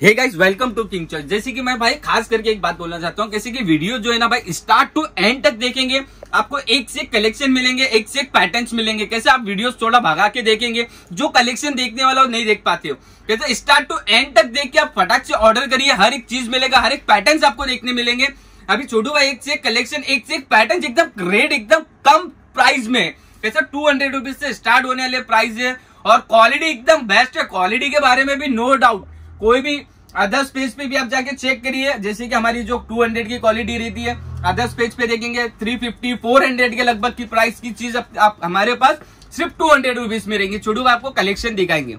Hey guys welcome to King Choice जैसे कि मैं भाई खास करके एक बात बोलना चाहता हूँ, जैसे कि वीडियो जो है ना भाई स्टार्ट टू एंड तक देखेंगे, आपको एक से एक कलेक्शन मिलेंगे, एक से एक पैटर्न्स मिलेंगे। कैसे आप वीडियोस थोड़ा भगा के देखेंगे, जो कलेक्शन देखने वाला हो, नहीं देख पाते हो। कैसे स्टार्ट टू एंड तक देख के आप फटाक से ऑर्डर करिए, हर एक चीज़ मिलेगा, हर एक पैटर्न आपको देखने मिलेंगे। अभी छोटू भाई, एक से एक कलेक्शन एक से एक पैटर्न एकदम रेट एकदम कम प्राइस में। कैसे टू हंड्रेड रुपीज़ से स्टार्ट होने वाले प्राइस है, और क्वालिटी एकदम बेस्ट है। क्वालिटी के बारे में भी नो डाउट कोई भी अदर्स पेज पे भी आप जाके चेक करिए जैसे कि हमारी जो 200 की क्वालिटी रहती है अदर्स पेज पे देखेंगे 350 400 के लगभग की प्राइस की चीज़ आप, आप हमारे पास सिर्फ़ टू हंड्रेड रुपीज़ में रहेंगे। छोटू आपको कलेक्शन दिखाएँगे।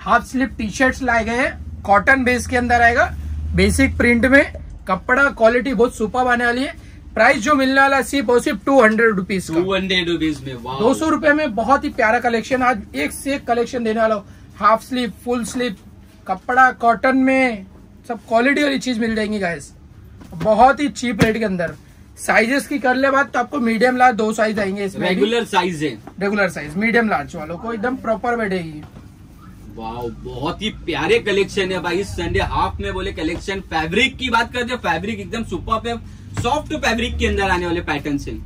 हाफ़ स्लिप टी शर्ट लाए गए हैं। कॉटन बेस के अंदर आएगा। बेसिक प्रिंट में कपड़ा क्वालिटी बहुत सुपर आने वाली है। प्राइस जो मिलने वाला है सिर्फ़ और सिर्फ़ two hundred rupees two hundred rupees में दो सौ रुपये में बहुत ही प्यारा कलेक्शन आज एक से एक कलेक्शन देने वाला हूँ। हाफ़ स्लीप फुल स्लीप कपड़ा कॉटन में सब क्वालिटी वाली चीज़ मिल जाएँगी गाइस बहुत ही चीप रेट के अंदर। साइजेस की कर ले बात तो आपको मीडियम लार्ज दो साइज़ आएँगे इसमें रेगुलर साइज़ है। रेगुलर साइज़ मीडियम लार्ज वालों को एकदम प्रॉपर बैठेगी। वाह बहुत ही प्यारे कलेक्शन है भाई। संडे हाफ़ में बोले कलेक्शन फैब्रिक की बात करते हैं। फैब्रिक एकदम सुपर है सॉफ्ट फैब्रिक के अंदर आने वाले पैटर्न से।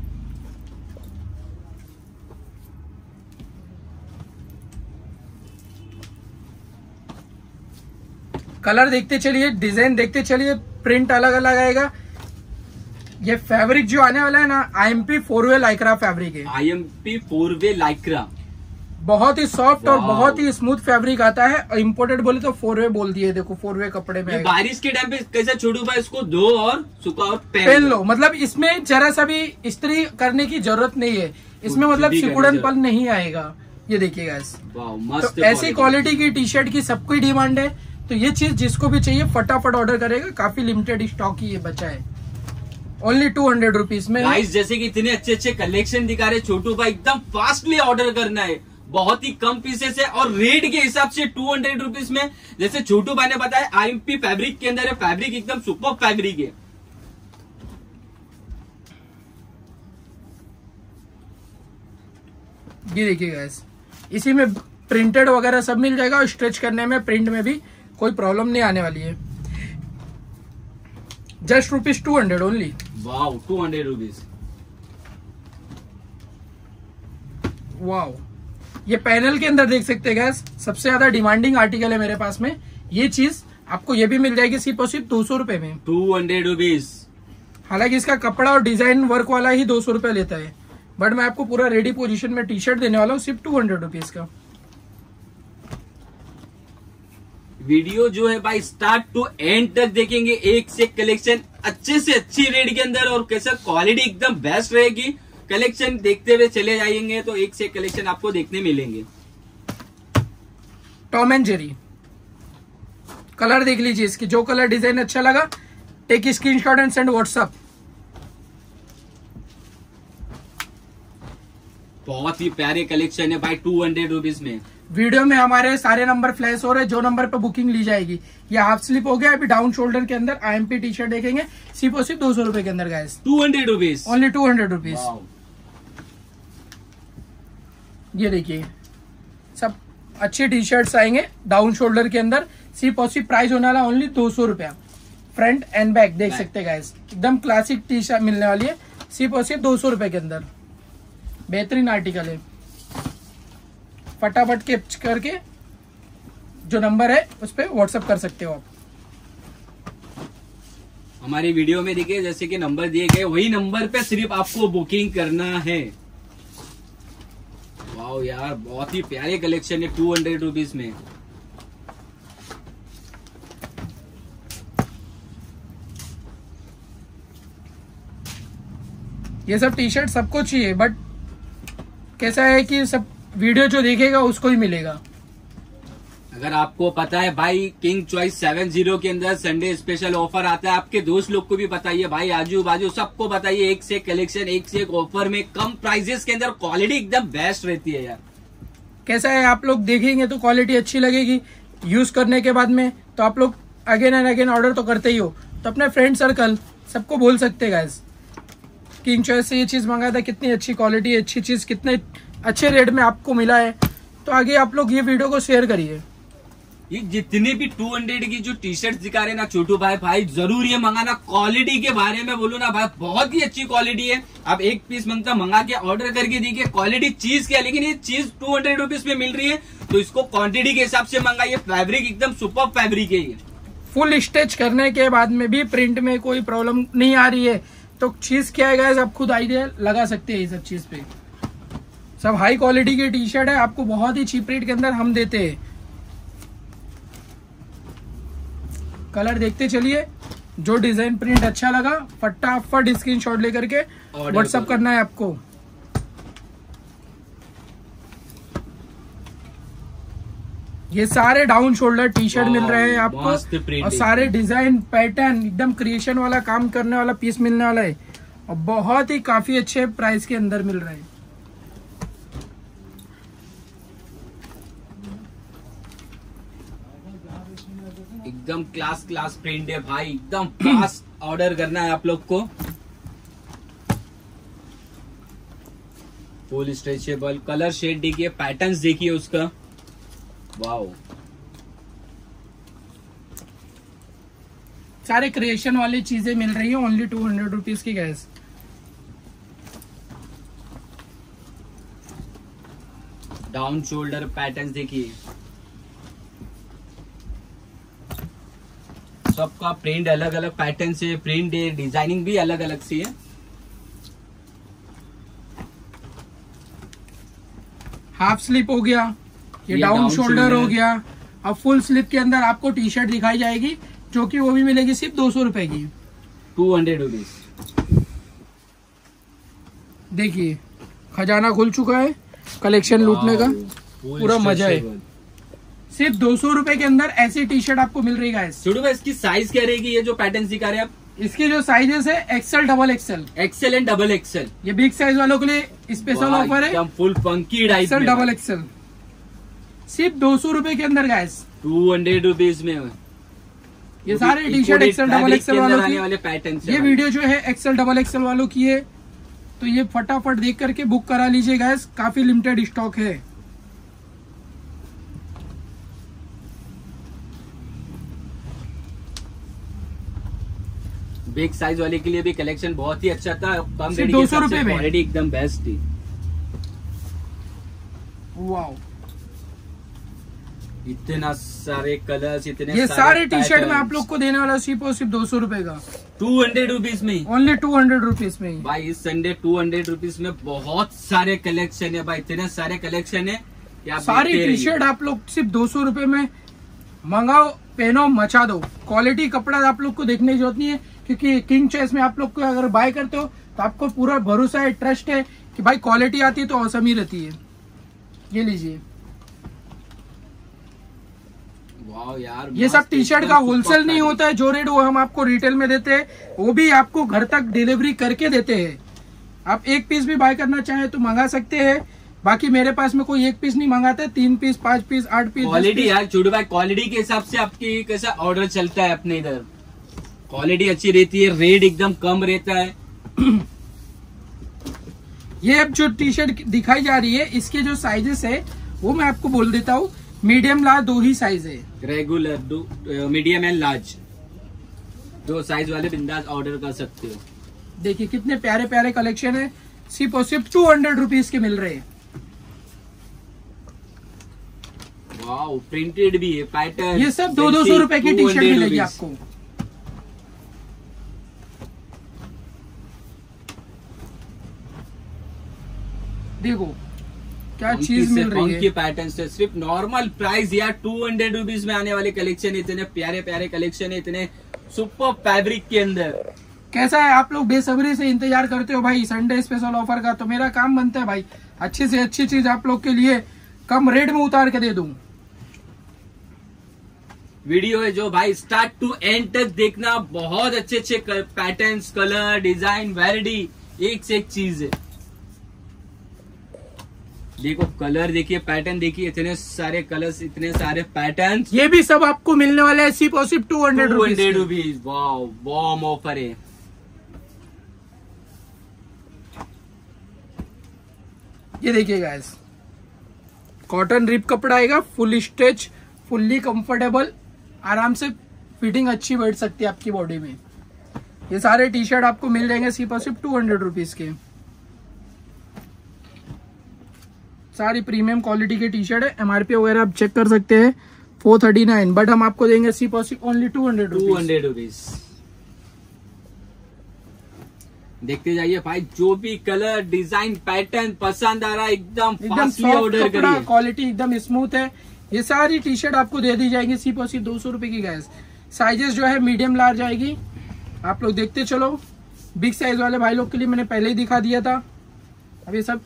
कलर देखते चलिए डिज़ाइन देखते चलिए प्रिंट अलग अलग आएगा। ये फैब्रिक जो आने वाला है ना I M P four way Lycra fabric है। I M P four way Lycra बहुत ही सॉफ्ट और बहुत ही स्मूथ फैब्रिक आता है। इम्पोर्टेड बोले तो फोर वे बोल दिए देखो फोर वे कपड़े में बारिश के टाइम पे कैसे छोड़ू भाई इसको दो और सुखा और पहन लो। मतलब इसमें जरा सा भी इस्त्री करने की ज़रूरत नहीं है। इसमें मतलब सिकुड़न पल नहीं आएगा। ये देखिएगा इस तो ऐसी क्वालिटी की टी शर्ट की सबको डिमांड है। तो ये चीज़ जिसको भी चाहिए फटाफट ऑर्डर करेगा। काफ़ी लिमिटेड स्टॉक ही ये बचा है। ओनली टू हंड्रेड रुपीज़ में। जैसे कि इतने अच्छे अच्छे कलेक्शन दिखा रहे छोटू भाई एकदम फास्टली ऑर्डर करना है। बहुत ही कम पीसेस है और रेट के हिसाब से टू हंड्रेड रुपीज़ में जैसे छोटू भाई ने बताया आईएमपी फैब्रिक के अंदर है फैब्रिक एकदम सुपर फैब्रिक है। ये देखिए गैस इसी में प्रिंटेड वगैरह सब मिल जाएगा और स्ट्रेच करने में प्रिंट में भी कोई प्रॉब्लम नहीं आने वाली है। Just rupees two hundred only wow two hundred rupees wow ये पैनल के अंदर देख सकते हैं गैस सबसे ज़्यादा डिमांडिंग आर्टिकल है मेरे पास में। ये चीज़ आपको ये भी मिल जाएगी सिर्फ़ और सिर्फ़ दो सौ रुपये में। टू हंड्रेड रुपीज़ हालाँकि इसका कपड़ा और डिज़ाइन वर्क वाला ही दो सौ रुपये लेता है। बट मैं आपको पूरा रेडी पोजिशन में टी शर्ट देने वाला हूँ सिर्फ़ टू हंड्रेड रुपीज़ का। वीडियो जो है भाई स्टार्ट टू एंड तक देखेंगे। एक से कलेक्शन अच्छे से अच्छी रेट के अंदर और कैसा क्वालिटी एकदम बेस्ट रहेगी। कलेक्शन देखते हुए चले जाएँगे तो एक से एक कलेक्शन आपको देखने मिलेंगे। Tom and Jerry. कलर देख लीजिए इसकी। जो कलर डिज़ाइन अच्छा लगा take screenshot and send WhatsApp बहुत ही प्यारे कलेक्शन है भाई टू हंड्रेड रुपीज़ में। वीडियो में हमारे सारे नंबर फ्लैश हो रहे हैं जो नंबर पर बुकिंग ली जाएगी। ये हाफ़ स्लिप हो गया अभी डाउन शोल्डर के अंदर आईएमपी टी शर्ट देखेंगे। सिर्फ़ और सिर्फ़ दो सौ रुपये के अंदर guys two hundred rupees only two hundred rupees ये देखिए सब अच्छे टी शर्ट्स आएँगे डाउन शोल्डर के अंदर। सिर्फ़ और सिर्फ़ प्राइस होने वाला ओनली दो सौ रुपया। फ्रंट एंड बैक देख सकते गाइस एकदम क्लासिक टी शर्ट मिलने वाली है। सिर्फ़ और सिर्फ़ दो सौ रुपए के अंदर। बेहतरीन आर्टिकल है। फटाफट कैप्च करके जो नंबर है उस पर व्हाट्सअप कर सकते हो आप। हमारी वीडियो में देखिए जैसे कि नंबर दिए गए वही नंबर पे सिर्फ़ आपको बुकिंग करना है। वाओ यार, बहुत ही प्यारे कलेक्शन है टू हंड्रेड रुपीज़ में। ये सब टी शर्ट सबको चाहिए बट कैसा है कि सब वीडियो जो देखेगा, उसको ही मिलेगा। अगर आपको पता है भाई किंग चॉइस सेवन ज़ीरो के अंदर संडे स्पेशल ऑफ़र आता है, आपके दोस्त लोग को भी बताइए भाई, आजू बाजू सबको बताइए, एक से कलेक्शन एक से एक ऑफ़र में कम प्राइजेस के अंदर क्वालिटी एकदम बेस्ट रहती है यार। कैसा है? आप लोग देखेंगे तो क्वालिटी अच्छी लगेगी। यूज़ करने के बाद में तो आप लोग अगेन एंड अगेन ऑर्डर तो करते ही हो। तो अपने फ्रेंड सर्कल सबको बोल सकते गैस किंग चॉइस से ये चीज़ मंगाया था, कितनी अच्छी क्वालिटी अच्छी चीज़, कितने अच्छे रेट में आपको मिला है। तो आगे आप लोग ये वीडियो को शेयर करिए। ये जितने भी 200 की जो टी शर्ट दिखा रहे ना, छोटू भाई भाई, ज़रूर ये मंगाना। क्वालिटी के बारे में बोलो ना भाई, बहुत ही अच्छी क्वालिटी है। आप एक पीस मंगता, मंगा के ऑर्डर करके देखिए क्वालिटी चीज़ क्या लेकिन ये चीज़ टू हंड्रेड में मिल रही है। तो इसको क्वांटिटी के हिसाब से मंगाइए। फैब्रिक एकदम सुपर फैब्रिक है ये। फुल स्टेच करने के बाद में भी प्रिंट में कोई प्रॉब्लम नहीं आ रही है। तो चीज़ क्या है आप खुद आइडिया लगा सकते हैं ये सब चीज़ पे। सब हाई क्वालिटी की टी शर्ट है। आपको बहुत ही चीप रेट के अंदर हम देते हैं। कलर देखते चलिए। जो डिज़ाइन प्रिंट अच्छा लगा फटाफट स्क्रीन शॉट लेकर के व्हाट्सअप करना है आपको। ये सारे डाउन शोल्डर टी शर्ट मिल रहे हैं आपको। और सारे डिज़ाइन पैटर्न एकदम क्रिएशन वाला काम करने वाला पीस मिलने वाला है। और बहुत ही काफ़ी अच्छे प्राइस के अंदर मिल रहे हैं। एकदम क्लास क्लास प्रिंट है भाई एकदम फास्ट ऑर्डर करना है आप लोग को। फुल स्ट्रेचेबल कलर शेड देखिए पैटर्न्स देखिए उसका। वाओ सारे क्रिएशन वाली चीज़ें मिल रही है ओनली टू हंड्रेड रुपीज़ की गैस डाउन शोल्डर पैटर्न्स देखिए। सबका प्रिंट अलग अलग पैटर्न से प्रिंट है डिज़ाइनिंग भी अलग अलग सी है। हाफ़ स्लिप हो गया ये, ये डाउन शोल्डर हो गया। अब फुल स्लिप के अंदर आपको टी शर्ट दिखाई जाएगी जो कि वो भी मिलेगी सिर्फ़ दो सौ रुपए की। टू हंड्रेड रुपीज़ देखिए खजाना खुल चुका है कलेक्शन लूटने का पूरा मज़ा है। सिर्फ़ दो सौ रुपये के अंदर ऐसी टी शर्ट आपको मिल रही है छोटू भाई इसकी साइज़ क्या रहेगी ये जो पैटर्न दिखा रहे हैं आप। इसके जो साइजेस है XL double XL XL and double XL ये बिग साइज़ वालों के लिए स्पेशल ऑफ़र है. Full funky XL double XL सिर्फ़ दो सौ रुपये के अंदर गैस टू हंड्रेड रुपीज़ में ये सारे T shirt XL double XL वालों की। वाले पैटर्न ये वीडियो जो है एक्सएल डबल एक्सएल वालों की है। तो ये फटाफट देख करके बुक करा लीजिए गैस काफ़ी लिमिटेड स्टॉक है। बिग साइज़ वाले के लिए भी कलेक्शन बहुत ही अच्छा था। कम रेट दो सौ रुपये में? एकदम बेस्ट थी। वाओ। इतना सारे कलर्स इतने ये सारे टी शर्ट में आप लोग को देने वाला सिर्फ़ और सिर्फ़ दो सौ रुपये का। टू हंड्रेड रुपीज़ में। ओनली टू हंड्रेड रुपीज़ में भाई इस संडे टू हंड्रेड रुपीज़ में बहुत सारे कलेक्शन है भाई इतने सारे कलेक्शन है सारी टी शर्ट आप लोग सिर्फ़ दो सौ रुपये में मंगाओ पहनो मचा दो। क्वालिटी कपड़ा आप लोग को देखने की ज़रूरत नहीं है। क्योंकि किंग चॉइस में आप लोग को अगर बाय करते हो तो आपको पूरा भरोसा है ट्रस्ट है कि भाई क्वालिटी आती है तो औसम ही रहती है। ये लीजिए। यार ये सब टी शर्ट का होलसेल नहीं होता है जो रेट वो हम आपको रिटेल में देते हैं वो भी आपको घर तक डिलीवरी करके देते हैं। आप एक पीस भी बाय करना चाहे तो मंगा सकते हैं। बाकी मेरे पास में कोई एक पीस नहीं मंगाते तीन पीस पाँच पीस आठ पीस क्वालिटी यार छोटू भाई क्वालिटी के हिसाब से आपकी कैसा ऑर्डर चलता है अपने इधर। क्वालिटी अच्छी रहती है रेट एकदम कम रहता है। ये अब जो टी शर्ट दिखाई जा रही है इसके जो साइजेस है वो मैं आपको बोल देता हूँ मीडियम लार्ज दो ही साइज़ है। रेगुलर दो मीडियम एंड लार्ज दो साइज़ वाले बिंदास ऑर्डर कर सकते हो। देखिए कितने प्यारे प्यारे कलेक्शन है। सिर्फ़ और सिर्फ़ टू हंड्रेड रुपीज़ के मिल रहे हैं। प्रिंटेड भी है पैटर्न ये सब दो दो सौ रुपए की टी शर्ट मिलेगी आपको। देखो क्या चीज़ मिल रही है? पैटर्न से सिर्फ़ नॉर्मल प्राइस यार टू हंड्रेड रुपीज़ में आने वाले कलेक्शन इतने प्यारे प्यारे कलेक्शन है इतने सुपर फैब्रिक के अंदर। कैसा है? आप लोग बेसब्री से इंतज़ार करते हो भाई संडे स्पेशल ऑफ़र का तो मेरा काम बनता है भाई। अच्छी से अच्छी चीज़ आप लोग के लिए कम रेट में उतार के दे दूँ। वीडियो है जो भाई स्टार्ट टू एंड तक देखना। बहुत अच्छे अच्छे पैटर्न्स कलर डिज़ाइन वेराइटी एक से एक चीज़ है। देखो कलर देखिए पैटर्न देखिए इतने सारे कलर्स इतने सारे पैटर्न ये भी सब आपको मिलने वाला है सिर्फ़ और सिर्फ़ two hundred hundred rupees bomb offer है। ये देखिए गाइस कॉटन रिप कपड़ा आएगा फुल स्ट्रेच फुल्ली कंफर्टेबल आराम से फिटिंग अच्छी बैठ सकती है आपकी बॉडी में। ये सारे टी शर्ट आपको मिल जाएँगे सिर्फ़ और सिर्फ़ टू हंड्रेड रुपीज़ के। सारी प्रीमियम क्वालिटी के टी शर्ट है एमआरपी वगैरह आप चेक कर सकते हैं। फोर थर्टी नाइन बट हम आपको देंगे सिर्फ़ और सिर्फ़ only two hundred two hundred rupees देखते जाइए भाई जो भी कलर डिज़ाइन पैटर्न पसंद आ रहा है एकदम एकदम ऑर्डर करिए। क्वालिटी एकदम स्मूथ है। ये सारी टी शर्ट आपको दे दी जाएगी सिर्फ़ और सिर्फ़ दो सौ रुपए की गैस साइजेस जो है मीडियम लार्ज आएगी। आप लोग देखते चलो। बिग साइज़ वाले भाई लोग के लिए मैंने पहले ही दिखा दिया था। अब ये सब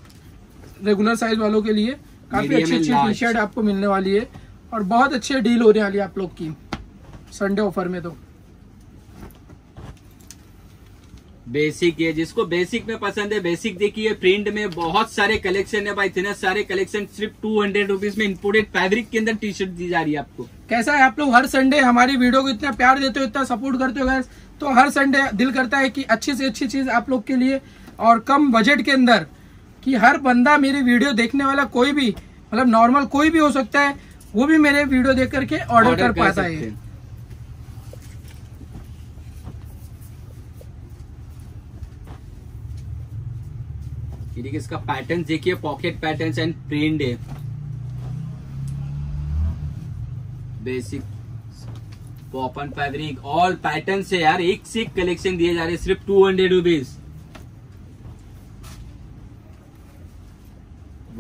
रेगुलर साइज़ वालों के लिए काफ़ी अच्छी अच्छी टी शर्ट आपको मिलने वाली है और बहुत अच्छी डील होने वाली है आप लोग की। संडे ऑफ़र में तो। बेसिक है जिसको बेसिक में पसंद है बेसिक देखिए प्रिंट में बहुत सारे कलेक्शन है भाई इतने सारे कलेक्शन सिर्फ़ टू हंड्रेड रुपीज़ में इम्पोर्टेड फैब्रिक के अंदर टी शर्ट दी जा रही है आपको। कैसा है आप लोग हर संडे हमारी वीडियो को इतना प्यार देते हो इतना सपोर्ट करते हो गैस तो हर संडे दिल करता है कि अच्छी से अच्छी चीज़ आप लोग के लिए और कम बजट के अंदर कि हर बंदा मेरी वीडियो देखने वाला कोई भी मतलब नॉर्मल कोई भी हो सकता है वो भी मेरे वीडियो देख करके ऑर्डर कर पाता है। देखिए इसका पैटर्न देखिए पॉकेट पैटर्न एंड प्रिंट है। Basic poplin fabric all pattern से यार एक से एक कलेक्शन दिए जा रहे हैं सिर्फ़ two hundred rupees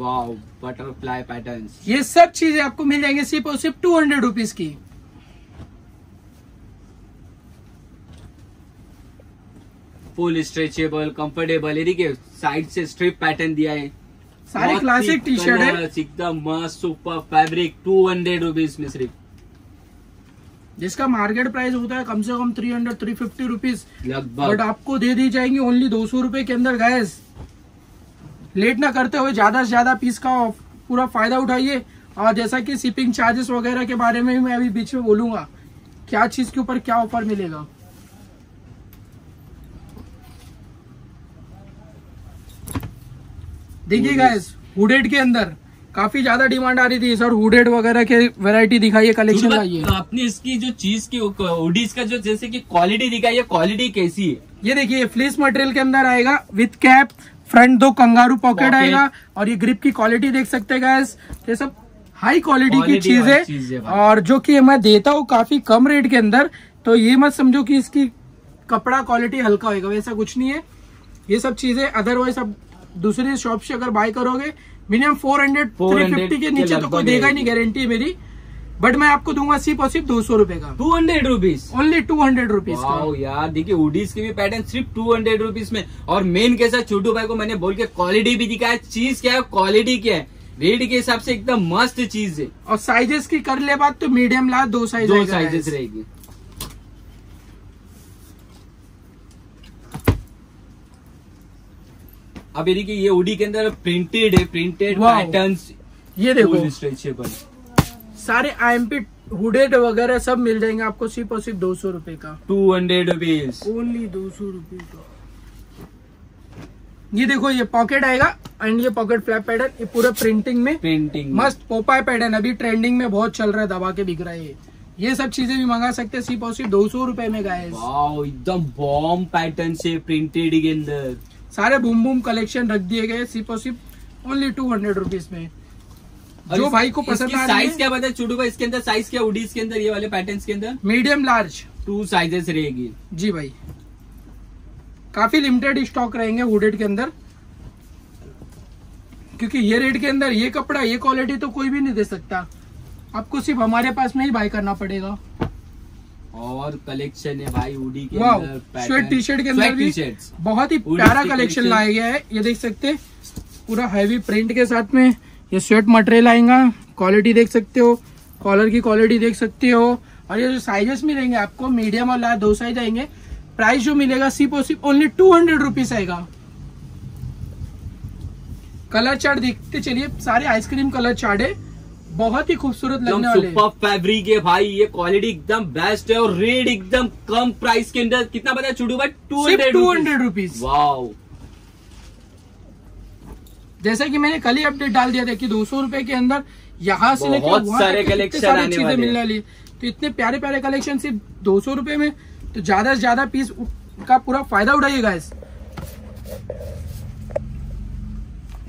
wow butterfly pattern ये सब चीज़ें आपको मिल जाएँगे सिर्फ़ और सिर्फ़ टू हंड्रेड रुपीज़ की। फुल स्ट्रेचेबल कंफर्टेबल ये देखिए साइड से स्ट्रिप पैटर्न दिया है। सारे क्लासिक टी शर्ट है। एकदम मस्त super fabric two hundred rupees में सिर्फ़। जिसका मार्केट प्राइस होता है कम से कम three hundred three fifty rupees लगभग। बट आपको दे दी जाएँगी ओनली दो सौ रुपये के अंदर गैस लेट ना करते हुए ज़्यादा से ज़्यादा पीस का पूरा फ़ायदा उठाइए। और जैसा कि शिपिंग चार्जेस वगैरह के बारे में भी मैं अभी बीच में बोलूँगा क्या चीज़ के ऊपर क्या ऑफ़र मिलेगा? देखिए गाइस हुडेड के अंदर काफ़ी ज़्यादा डिमांड आ रही थी। सर हुडेड वगैरह के वैरायटी दिखाइए कलेक्शन लाइए। आपने इसकी जो चीज़ की हुडीज का जो जैसे कि क्वालिटी दिखाई है क्वालिटी कैसी है? ये देखिए फ्लिस मटेरियल के अंदर आएगा विथ कैप फ्रंट दो कंगारू पॉकेट आएगा और ये ग्रिप की क्वालिटी देख सकते हैं गैस ये सब हाई क्वालिटी की चीज़ है और जो कि मैं देता हूँ काफ़ी कम रेट के अंदर तो ये मत समझो कि इसकी कपड़ा क्वालिटी हल्का होगा वैसा कुछ नहीं है। ये सब चीज़ें अदरवाइज़ अब दूसरी शॉप से अगर बाय करोगे minimum four hundred three fifty के नीचे तो कोई देगा ही नहीं गारंटी मेरी। बट मैं आपको दूँगा सिर्फ़ और सिर्फ़ दो सौ रुपये का। Two hundred rupees only two hundred rupees यार देखिए उडीज की भी पैटर्न सिर्फ़ टू हंड्रेड रुपीज़ में। और मेन कैसा छोटू भाई को मैंने बोल के क्वालिटी भी दिखाया। चीज़ क्या है क्वालिटी क्या है? रेट के हिसाब से एकदम मस्त चीज़ है। और साइजेस की कर ले बात तो मीडियम ला दो साइज़ दो साइजेस रहेगी। अब ये देखिए ये उडी के अंदर प्रिंटेड है प्रिंटेड पैटर्न ये देखो। स्ट्रेचेबल सारे आई एम पी हुडेड वगैरह सब मिल जाएँगे आपको सिर्फ़ और सिर्फ़ दो सौ रुपये का। टू हंड्रेड रुपीज़ ओनली दो सौ रुपये का। ये देखो ये पॉकेट आएगा एंड ये पॉकेट फ्लैप पैटर्न ये पूरा प्रिंटिंग में प्रिंटिंग मस्त पोपाई पैटर्न अभी ट्रेंडिंग में बहुत चल रहा है दबा के बिक रहा है ये। सब चीज़ें भी मंगा सकते हैं सिर्फ़ और सिर्फ़ दो सौ रुपये में गाय एकदम बॉम्ब पैटर्न से प्रिंटेड के अंदर। सारे बूम बूम कलेक्शन रख दिए गए सिर्फ़ और सिर्फ़ ओनली टू हंड्रेड रुपीज़ में। जो भाई को पसंद आ साइज़ क्या बता चुटू भाई इसके अंदर साइज़ क्या उडीज के अंदर ये वाले पैटर्न के अंदर? मीडियम लार्ज टू साइजेस रहेगी। जी भाई। काफ़ी लिमिटेड स्टॉक रहेंगे वुडेड के अंदर। क्योंकि ये रेट के अंदर ये कपड़ा ये क्वालिटी तो कोई भी नहीं दे सकता। आपको सिर्फ़ हमारे पास में ही बाय करना पड़ेगा। और कलेक्शन है भाई उडी के अंदर स्वेट टी शर्ट के अंदर भी बहुत ही प्यारा कलेक्शन लाया गया है। ये देख सकते पूरा हैवी प्रिंट के साथ में। ये स्वेट मटेरियल आएगा क्वालिटी देख सकते हो कॉलर की क्वालिटी देख सकते हो और ये जो साइजेस मिलेंगे आपको मीडियम और लार्ज दो साइज़ आएँगे प्राइस जो मिलेगा सिर्फ़ और सिर्फ़ ओनली टू हंड्रेड रुपीज़ आएगा। कलर चार्ट देखते चलिए सारे आइसक्रीम कलर चार्ट है बहुत ही खूबसूरत लगने वाले। सुपर फैब्रिक है भाई ये क्वालिटी एकदम बेस्ट है और रेट एकदम कम प्राइस के अंदर कितना बताया चुडू भाई? Two hundred two hundred rupees wow जैसा कि मैंने कल ही अपडेट डाल दिया था कि दो सौ रुपये के अंदर यहाँ से लेकर बहुत सारे आने चीज़ें मिलने वाली तो इतने प्यारे प्यारे कलेक्शन सिर्फ़ दो सौ रुपये में। तो ज़्यादा से ज़्यादा पीस का पूरा फ़ायदा उठाइएगा इस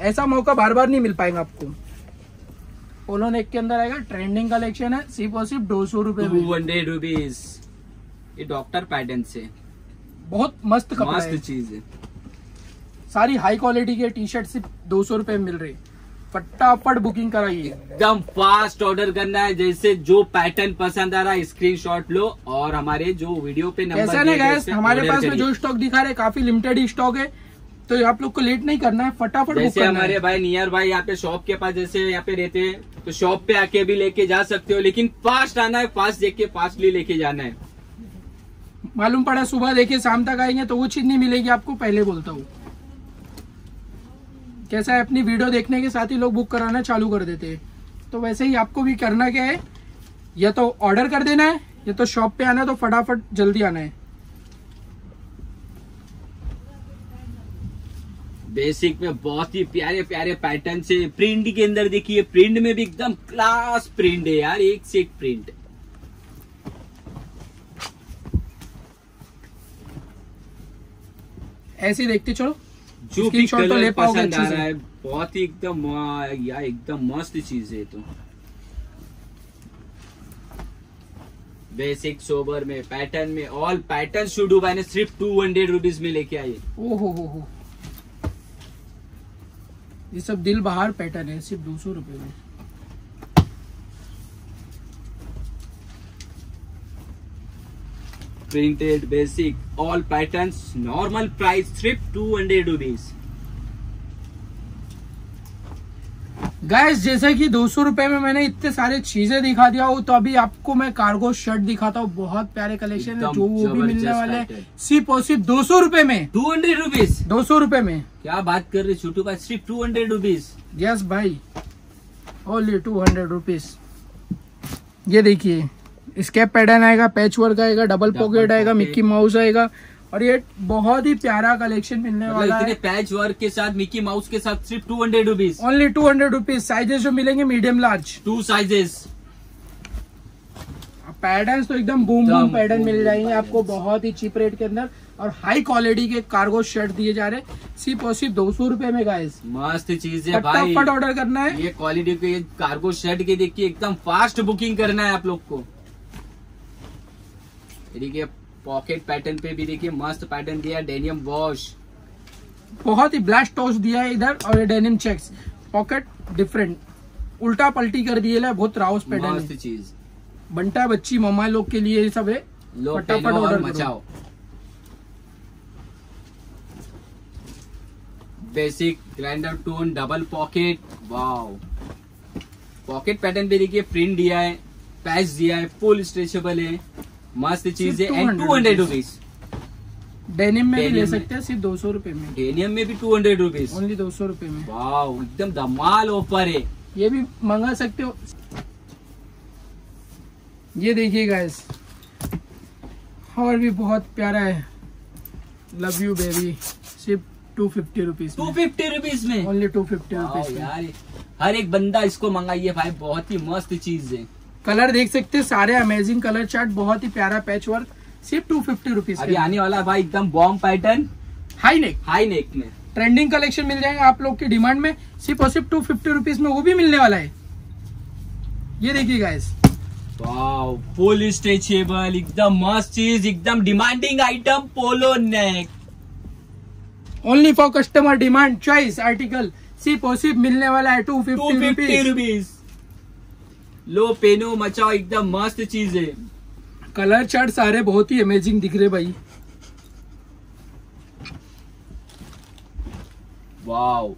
ऐसा मौका बार बार नहीं मिल पाएगा आपको। पोलो नेक के अंदर आएगा ट्रेंडिंग कलेक्शन है सिर्फ़ और सिर्फ़ दो सौ रुपये टू हंड्रेड रुपीज़ ये डॉक्टर पैटर्न से। बहुत मस्त मस्त चीज़ है। सारी हाई क्वालिटी के टी शर्ट सिर्फ़ दो सौ रुपये मिल रही। फटाफट बुकिंग कराइए। एकदम फास्ट ऑर्डर करना है जैसे जो पैटर्न पसंद आ रहा है स्क्रीनशॉट लो और हमारे जो वीडियो पे नंबर ऐसा नहीं गैस हमारे पास में जो स्टॉक दिखा रहे काफ़ी लिमिटेड ही स्टॉक है तो आप लोग को लेट नहीं करना है फटाफट बुक जैसे हमारे भाई नियर भाई यहाँ पे शॉप के पास जैसे यहाँ पे रहते हैं तो शॉप पे आके भी लेके जा सकते हो लेकिन फास्ट आना है फास्ट देख के फास्टली लेके जाना है। मालूम पड़ा सुबह देखिए शाम तक आएँगे तो वो चीज़ नहीं मिलेगी आपको पहले बोलता हूँ। कैसा है अपनी वीडियो देखने के साथ ही लोग बुक कराना चालू कर देते हैं। तो वैसे ही आपको भी करना क्या है या तो ऑर्डर कर देना है या तो शॉप पे आना है तो फटाफट जल्दी आना है। बेसिक में बहुत ही प्यारे प्यारे पैटर्न से प्रिंट के अंदर देखिए प्रिंट में भी एकदम क्लास प्रिंट है यार एक से एक प्रिंट ऐसे देखते चलो। जो भी कलर तो ले पाओगे पसंद आ। रहा है। बहुत ही एकदम या एकदम मस्त चीज़ है तो। बेसिक सोबर में पैटर्न में ऑल पैटर्न शुडू मैंने सिर्फ़ टू हंड्रेड रुपीज़ में लेके आई। ओ हो हो। हो ये सब दिल बाहर पैटर्न है सिर्फ़ दो सौ रुपए में। Basic all patterns normal price सिर्फ़ टू हंड्रेड रुपीज़ गैस जैसे कि दो सौ रुपए में मैंने इतने सारे चीज़ें दिखा दिया हो तो अभी आपको मैं कार्गो शर्ट दिखाता हूँ। बहुत प्यारे कलेक्शन है जो वो भी मिलने वाले सिर्फ़ और सिर्फ़ दो सौ रुपए में। टू हंड्रेड रुपीज़ दो सौ रुपए में। क्या बात कर रहे छोटू भाई? सिर्फ़ टू हंड्रेड रुपीज़ यस भाई। ओनली टू हंड्रेड रुपीज़ ये देखिए। स्केप पैटर्न आएगा पैच वर्क आएगा डबल पॉकेट आएगा मिक्की माउस आएगा। और ये बहुत ही प्यारा कलेक्शन मिलने मतलब वाला इतने पैच वर्क के साथ मिकी माउस के साथ सिर्फ़ two hundred rupees only two hundred rupees sizes जो मिलेंगे medium large two sizes pattern तो एकदम बूम बूम पैटर्न मिल जाएँगे आपको बहुत ही चीप रेट के अंदर। और हाई क्वालिटी के कार्गो शर्ट दिए जा रहे हैं। सिर्फ़ और सिर्फ़ दो सौ रुपये में गाइस मस्त चीज़ है भाई। फटाफट ऑर्डर करना है। ये क्वालिटी के कार्गो शर्ट के देखिए एकदम फास्ट बुकिंग करना है आप लोग को। देखिए पॉकेट पैटर्न पे भी देखिए मस्त पैटर्न दिया डेनियम वॉश बहुत ही ब्लास्ट टॉस दिया है इधर और ये डेनिम चेक्स पॉकेट डिफरेंट उल्टा पलटी कर दिए है बहुत राउस पैटर्न चीज़। बंटा बच्ची मम्मा लोग के लिए सब है। फटाफट करो। मचाओ। Basic grinder tone double pocket wow pocket pattern पे देखिए प्रिंट दिया है पैच दिया है फुल स्ट्रेचेबल है। मस्त चीज़ है and two hundred rupees denim में भी ले सकते हैं सिर्फ़ दो सौ रुपये में। डेनियम में भी टू हंड्रेड रुपीज़ ओनली दो सौ रुपये में। वाओ एकदम धमाल ऑफ़र है। ये भी मंगा सकते हो। ये देखिए गाइस और भी बहुत प्यारा है। लव यू बेबी सिर्फ़ two fifty rupees two fifty rupees में। ओनली टू फिफ्टी रुपीज़ यार हर एक बंदा इसको मंगाइए भाई बहुत ही मस्त चीज़ है। कलर देख सकते हैं सारे अमेजिंग कलर चार्ट बहुत ही प्यारा पैच वर्क सिर्फ़ टू फिफ्टी रुपीज़ आने वाला है भाई एकदम bomb pattern high neck high neck में। ट्रेंडिंग कलेक्शन मिल जाएगा आप लोग की डिमांड में सिर्फ़ और सिर्फ़ टू फिफ्टी रुपीज़ में वो भी मिलने वाला है। ये देखिए गाइस फुल स्ट्रेचेबल एकदम मस्त चीज़ एकदम demanding item polo neck only for customer demand choice article सिर्फ़ और सिर्फ़ मिलने वाला है टू फिफ्टी रुपीज़ लो पेनो मचाओ एकदम मस्त चीज़ है। कलर चार्ट सारे बहुत ही अमेजिंग दिख रहे भाई। वाओ।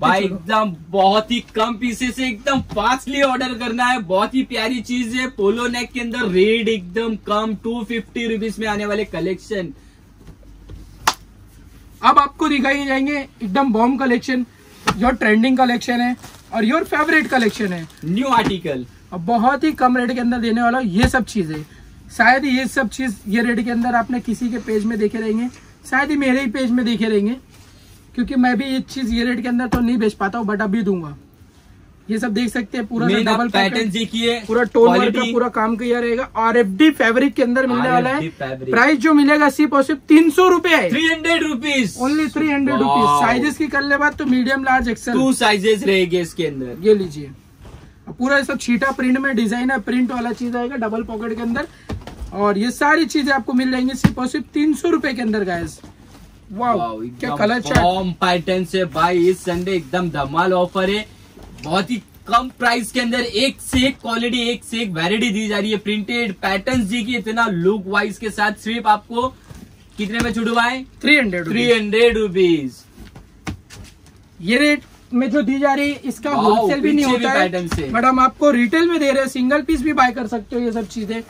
भाई एकदम बहुत ही कम पीसेस से एकदम फास्टली ऑर्डर करना है। बहुत ही प्यारी चीज़ है। पोलो नेक के अंदर रेड एकदम कम टू फिफ्टी रुपीज़ में आने वाले कलेक्शन अब आपको दिखाई जाएँगे एकदम बॉम्ब कलेक्शन जो ट्रेंडिंग कलेक्शन है और योर फेवरेट कलेक्शन है। न्यू आर्टिकल और बहुत ही कम रेट के अंदर देने वाला ये सब चीज़। है शायद ये सब चीज़ ये रेट के अंदर आपने किसी के पेज में देखे रहेंगे। शायद ही मेरे ही पेज में देखे रहेंगे क्योंकि मैं भी ये चीज़ ये रेट के अंदर तो नहीं बेच पाता हूँ बट अभी दूँगा। ये सब देख सकते हैं पूरा डबल पैटर्न देखिए पूरा टोन वर्क का पूरा काम किया रहेगा। और एफ़ डी फेब्रिक के अंदर मिलने वाला है। प्राइस जो मिलेगा सिर्फ़ और सिर्फ़ तीन सौ रूपए है। Three hundred rupees only three hundred rupees sizes की कर ले बात तो medium large XL two sizes रहेंगे इसके अंदर। ये लीजिए। पूरा सब छीटा प्रिंट में डिज़ाइन है प्रिंट वाला चीज़ आएगा डबल पॉकेट के अंदर। और ये सारी चीज़ें आपको मिल जाएँगी सिर्फ़ और सिर्फ़ तीन सौ रुपये के अंदर गाइस वाह क्या कलर चार्ट पैटर्न से भाई इस संडे एकदम धमाल ऑफ़र है। बहुत ही कम प्राइस के अंदर एक से एक क्वालिटी एक से एक वेरायटी दी जा रही है। प्रिंटेड पैटर्न जी की इतना लुक वाइज के साथ सिर्फ़ आपको कितने में छुटवाए three hundred three hundred rupees ये रेट में जो दी जा रही है इसका होलसेल भी नहीं होता है। बट हम आपको रिटेल में दे रहे हैं सिंगल पीस भी बाय कर सकते हो ये सब चीज़ें।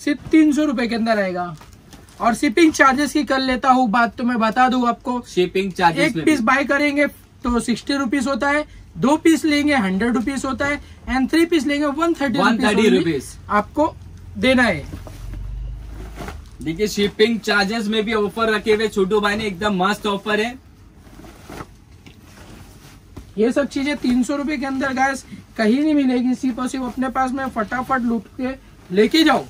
सिर्फ़ तीन सौ रुपये के अंदर आएगा। और शिपिंग चार्जेस की कर लेता हूँ बात तो मैं बता दू आपको। शिपिंग चार्जेस एक पीस बाय करेंगे तो सिक्सटी रुपीज़ होता है। दो पीस लेंगे हंड्रेड रुपीज़ होता है एंड थ्री पीस लेंगे वन थर्टी रुपीज़ आपको देना है। देखिए शिपिंग चार्जेस में भी ऑफ़र रखे हुए छोटू भाई ने एकदम मस्त ऑफ़र है। ये सब चीज़ें तीन सौ रुपये के अंदर गैस कहीं नहीं मिलेगी सिर्फ़ और सिर्फ़ अपने पास में फटाफट लूट के लेके जाओ।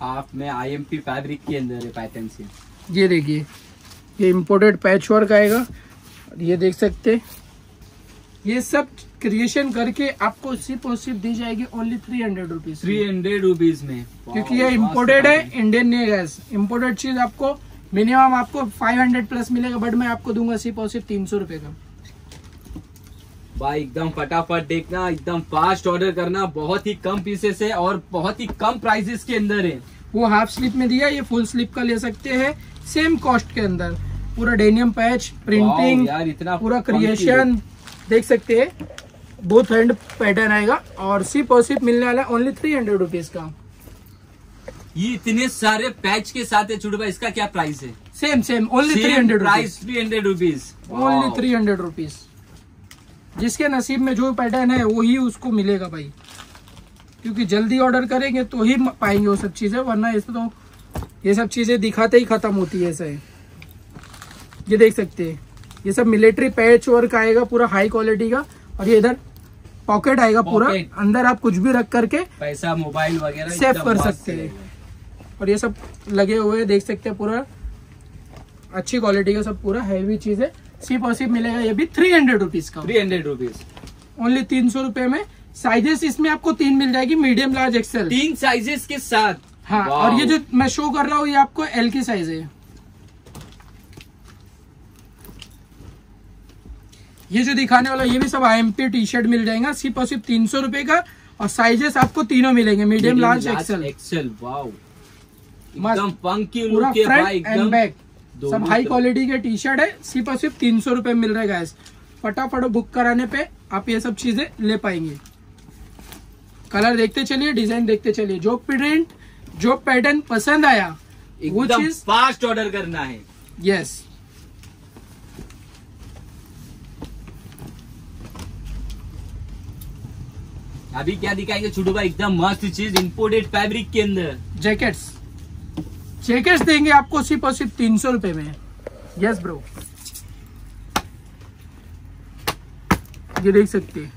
हाफ़ में आईएमपी फैब्रिक के अंदर है पैटर्न से। ये देखिए ये इम्पोर्टेड पैच वर्क आएगा। ये देख सकते ये सब क्रिएशन करके आपको सिर्फ़ और सिर्फ़ दी जाएगी only three hundred rupees three hundred rupees में। क्योंकि ये इम्पोर्टेड है इंडियन नहीं गैस इम्पोर्टेड चीज़ आपको मिनिमम आपको फाइव हंड्रेड प्लस मिलेगा बट मैं आपको दूँगा सिर्फ़ और सिर्फ़ तीन सौ रुपये का। भाई एकदम फटाफट देखना एकदम फास्ट ऑर्डर करना। बहुत ही कम पीसेस है और बहुत ही कम प्राइसेस के अंदर है। वो हाफ़ स्लिप में दिया ये फुल स्लिप का ले सकते हैं। सेम कॉस्ट के अंदर। पूरा डेनियम पैच प्रिंटिंग यार इतना पूरा क्रिएशन देख सकते हैं बोथ हैंड पैटर्न आएगा और सिप और सिप मिलने वाला ओनली थ्री हंड्रेड रुपीज़ का। ये इतने सारे पैच के साथ है छुटबा इसका क्या प्राइस है? Same same only three hundred price three hundred rupees only three hundred rupees जिसके नसीब में जो पैटर्न है वो ही उसको मिलेगा भाई। क्योंकि जल्दी ऑर्डर करेंगे तो ही पाएँगे वो सब चीज़ें वरना ऐसे तो ये सब चीज़ें दिखाते ही खत्म होती है ऐसे ये देख सकते हैं। ये सब मिलिट्री पैच वर्क आएगा पूरा हाई क्वालिटी का और ये इधर पॉकेट आएगा पूरा। अंदर आप कुछ भी रख करके पैसा मोबाइल वगैरह सेव कर सकते हैं। और ये सब लगे हुए देख सकते हैं पूरा। अच्छी क्वालिटी का सब पूरा हैवी चीज़ है। सिर्फ़ और सिर्फ़ मिलेगा ये भी थ्री हंड्रेड रुपीज़ का। थ्री हंड्रेड रुपीज़ ओनली तीन सौ रुपए में। साइजेस इसमें आपको तीन मिल जाएगी मीडियम लार्ज एक्सेल तीन साइजेस के साथ। हाँ और ये जो मैं शो कर रहा हूँ ये आपको एल की साइज़ है। ये जो दिखाने वाला ये भी सब I M P T shirt मिल जाएगा सिर्फ़ और सिर्फ़ तीन सौ रुपए का और साइजेस आपको तीनों मिलेंगे मीडियम लार्ज एक्सेल एक्सेल पूरा फ्रंट एंड बैक सब हाई क्वालिटी के टी शर्ट है सिर्फ़ और सिर्फ़ तीन सौ रुपए मिल रहा गैस फटाफट बुक कराने पे आप ये सब चीज़ें ले पाएँगे। कलर देखते चलिए डिज़ाइन देखते चलिए। जो प्रिंट जो पैटर्न पसंद आया वो चीज़ फास्ट ऑर्डर करना है। यस अभी क्या दिखाएँगे? छोटू भाई एकदम मस्त चीज़ इंपोर्टेड फैब्रिक के अंदर। जैकेट्स जैकेट्स देंगे आपको सिर्फ़ और सिर्फ़ तीन सौ रुपए में। यस ब्रो ये देख सकते हैं।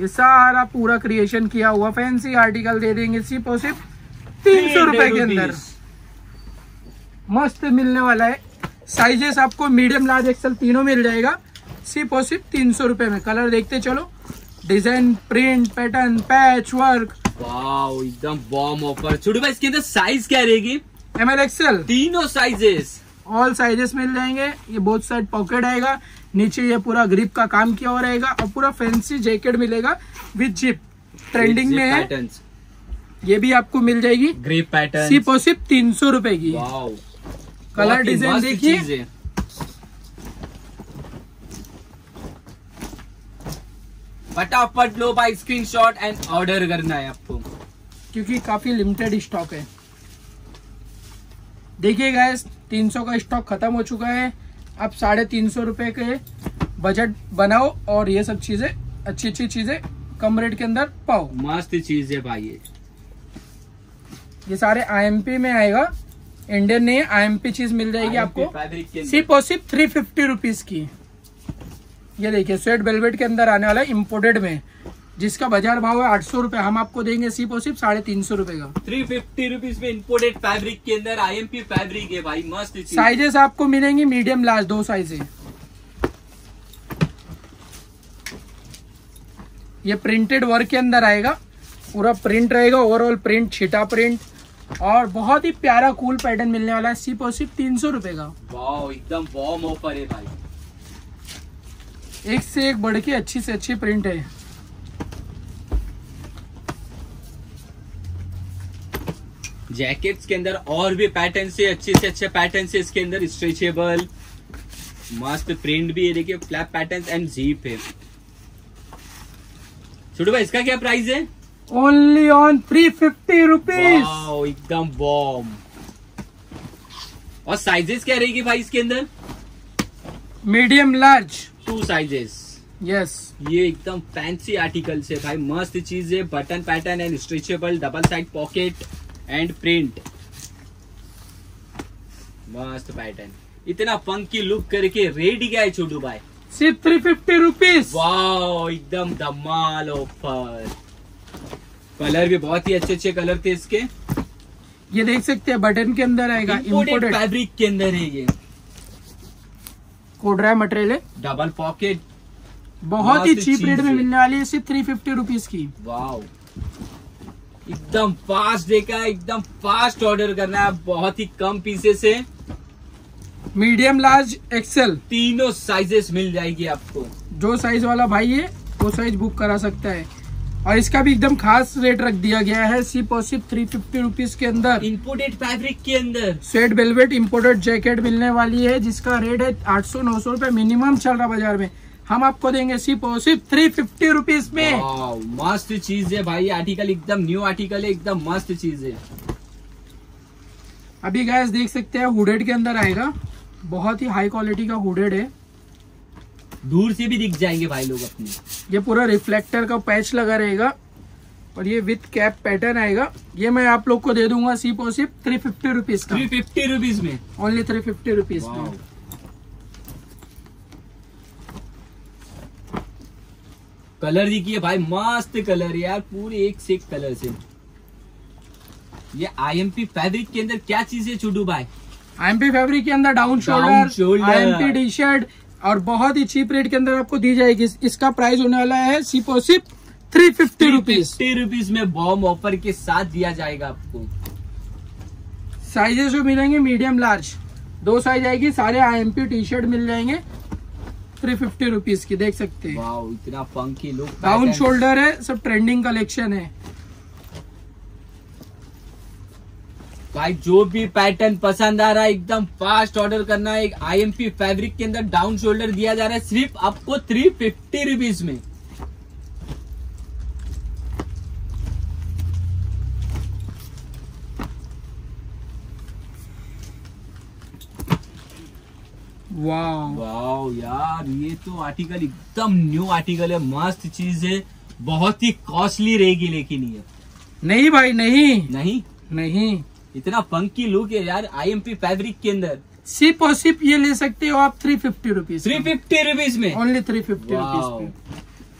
ये सारा पूरा क्रिएशन किया हुआ फैंसी आर्टिकल दे देंगे सिर्फ़ और सिर्फ़ तीन सौ रुपए के अंदर। मस्त मिलने वाला है। साइजेस आपको मीडियम लार्ज एक्सल तीनों मिल जाएगा। सिर्फ़ और सिर्फ़ तीन सौ रुपए में। कलर देखते चलो। Design print pattern patch work एकदम बॉम ऑफ़र छोटे भाई इसके अंदर साइज़ क्या रहेगी? एम एल एक्सएल तीनों साइजेस ऑल साइजेस मिल जाएँगे। ये बहुत साइड पॉकेट आएगा। नीचे ये पूरा ग्रिप का काम किया हुआ रहेगा। और पूरा फैंसी जैकेट मिलेगा विथ जिप ट्रेंडिंग में है। ये भी आपको मिल जाएगी। ग्रिप पैटर्न सिर्फ़ और सिर्फ़ तीन सौ रूपए की। कलर डिज़ाइन देखिए। फटाफट लो बाई स्क्रीनशॉट एंड ऑर्डर करना है आपको। क्योंकि काफ़ी लिमिटेड स्टॉक है। देखिए गैस तीन सौ का स्टॉक खत्म हो चुका है। अब साढ़े तीन सौ रुपए के बजट बनाओ और ये सब चीज़ें अच्छी अच्छी चीज़ें कम रेट के अंदर पाओ। मस्त चीज़ है भाई ये। ये सारे आईएमपी में आएगा। इंडियन नहीं आईएमपी चीज़ मिल जाएगी आपको। सिर्फ़ और सिर्फ़ थ्री फिफ्टी रुपीज़ की। ये देखिए स्वेट वेलवेट के अंदर आने वाला है इम्पोर्टेड में। जिसका बाज़ार भाव है आठ सौ रुपये हम आपको देंगे सिर्फ़ और सिर्फ़ साढ़े तीन सौ रुपये का। थ्री फिफ्टी रुपीज़ में इम्पोर्टेड फैब्रिक के अंदर आईएमपी फैब्रिक है भाई मस्त साइजेस आपको मिलेंगे मीडियम लार्ज दो साइज़ ये प्रिंटेड वर्क के अंदर आएगा पूरा प्रिंट रहेगा ओवरऑल प्रिंट छिटा प्रिंट और बहुत ही प्यारा कूल पैटर्न मिलने वाला है सिर्फ़ और सिर्फ़ तीन सौ रुपए का। एकदम बॉम ऑफ़र है भाई। एक से एक बढ़ के अच्छी से अच्छी प्रिंट है। जैकेट्स के अंदर और भी पैटर्न से अच्छे से अच्छे पैटर्न से इसके अंदर स्ट्रेचेबल मस्त प्रिंट भी है देखिए फ्लैप पैटर्न एंड जीप है। छोटू भाई इसका क्या प्राइस है? Only on three fifty rupees एकदम बॉम और साइजेस क्या रहेगी भाई इसके अंदर? Medium large two sizes yes ये एकदम फैंसी आर्टिकल है भाई. मस्त चीज़ है. Button pattern and stretchable double side pocket and print मस्त पैटर्न इतना फंकी लुक करके रेडी क्या है छोटू भाई? सिर्फ़ थ्री फिफ्टी रुपीज़ वाह एकदम धमाल ऑफ़र कलर भी बहुत ही अच्छे अच्छे कलर थे इसके। ये देख सकते हैं बटन के अंदर आएगा इम्पोर्टेड फैब्रिक के अंदर है ये। कोडरा मटेरियल है। डबल पॉकेट बहुत ही चीप रेट में मिलने वाली है सिर्फ़ थ्री फिफ्टी रुपीज़ की। वाह एकदम फास्ट देखा एकदम फास्ट ऑर्डर करना है। बहुत ही कम पीसेस है। मीडियम लार्ज एक्सेल तीनों साइजेस मिल जाएगी आपको। जो साइज़ वाला भाई है वो साइज़ बुक करा सकता है। और इसका भी एकदम खास रेट रख दिया गया है सिर्फ़ और सिर्फ़ थ्री फिफ्टी रुपीज़ के अंदर। इम्पोर्टेड फैब्रिक के अंदर। स्वेट वेलवेट इम्पोर्टेड जैकेट मिलने वाली है जिसका रेट है आठ सौ नौ सौ रुपये मिनिमम चल रहा बाज़ार में। हम आपको देंगे सिर्फ़ और सिर्फ़ थ्री फिफ्टी रुपीज़ में मस्त चीज़ है भाई आर्टिकल एकदम न्यू आर्टिकल है एकदम मस्त चीज़ है। अभी गैस देख सकते हैं हुडेड के अंदर आएगा। बहुत ही हाई क्वालिटी का हुडेड है। दूर से भी दिख जाएँगे भाई लोग अपने। ये पूरा रिफ्लेक्टर का पैच लगा रहेगा और ये विथ कैप पैटर्न आएगा। ये मैं आप लोग को दे दूँगा सिर्फ़ और सिर्फ़ three fifty rupees three fifty rupees में। ओनली थ्री फिफ्टी रुपीज़ में। कलर देखिए भाई मस्त कलर यार पूरे एक से एक कलर से। ये आईएमपी फैब्रिक के अंदर क्या चीज़ है छोटू भाई? आईएमपी फैब्रिक के अंदर down shoulder IMP T shirt और बहुत ही चीप रेट के अंदर आपको दी जाएगी। इसका प्राइस होने वाला है सिर्फ़ और सिर्फ़ थ्री फिफ्टी रुपीज़ रुपीज़ में बॉम्ब ऑफ़र के साथ दिया जाएगा आपको। साइजेस जो मिलेंगे मीडियम लार्ज दो साइज़ आएगी सारे आईएमपी टी शर्ट मिल जाएँगे। थ्री फिफ्टी रुपीज़ की देख सकते हैं। इतना फंकी लुक डाउन शोल्डर है सब ट्रेंडिंग कलेक्शन है। भाई जो भी पैटर्न पसंद आ रहा है एकदम फास्ट ऑर्डर करना है। एक आईएमपी फैब्रिक के अंदर डाउन शोल्डर दिया जा रहा है सिर्फ़ आपको थ्री फिफ्टी रुपीज़ में। वाह यार ये तो आर्टिकल एकदम न्यू आर्टिकल है मस्त चीज़ है। बहुत ही कॉस्टली रहेगी लेकिन ये। नहीं भाई नहीं। नहीं? नहीं। इतना फंकी लुक है यार आईएमपी फैब्रिक के अंदर। सिर्फ़ और सिर्फ़ ये ले सकते हो आप three fifty rupees three fifty rupees में? ओनली थ्री फिफ्टी रुपीज़